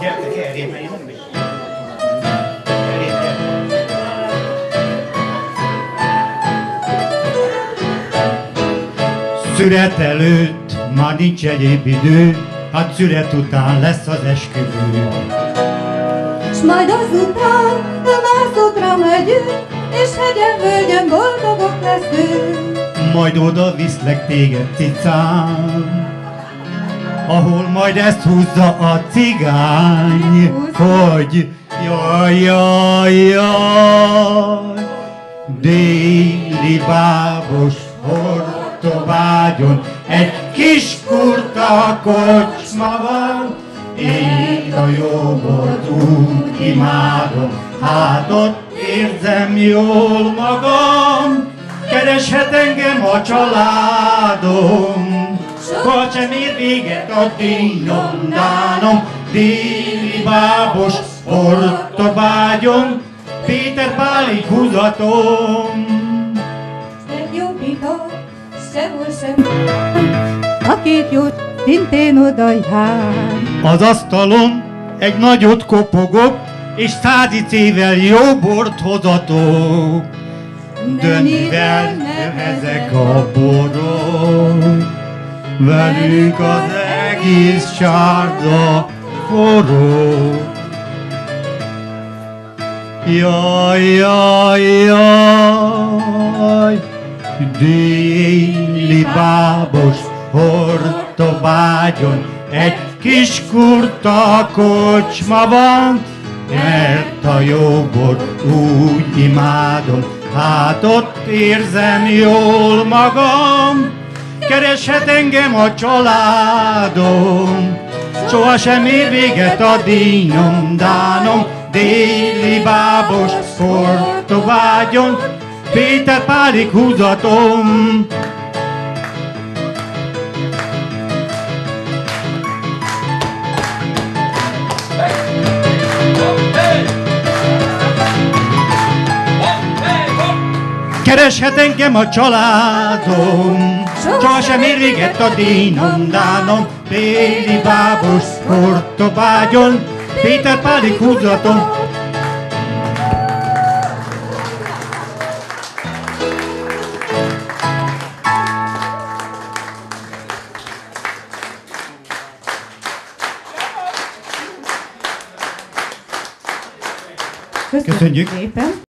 Gyertek elém, mert én nem is. Gyertek. Előtt már nincs egyéb idő, hát szület után lesz az esküvő. S majd azután a vászokra megyünk, és hegyen völgyön boldogok leszünk. Majd oda viszlek téged cicám, ahol majd ezt húzza a cigány, hogy jaj, jaj, jaj, déli bábos hortobágyon egy kis kurta kocsma van, én a jó bort úgy imádom, hát ott érzem jól magam, kereshet engem a családom, Soha sem ér véget a dinnyomdánom, déli bábos ortobágyom, Péter Páli húzatom. A két jót szintén oda jár. Az asztalon egy nagyot kopogok, és százicével jó bort hozatok. De mivel nem ezek a borok, velük az egész sárga forró. Jaj, jaj, jaj, déli bábos hortobágyon egy kis kurta kocsma van, mert a jó bort úgy imádom, hát ott érzem jól magam, kereshet engem a családom, soha sem véget a díjnyomdánom, déli bábos portovágyon, Péter Pálik húzatom. Kereshet engem a családom, soha sem ér véget a díjnyomdánom, Déli bábos portobágyon, Péter Pálik húzatom. Köszönjük. Szépen.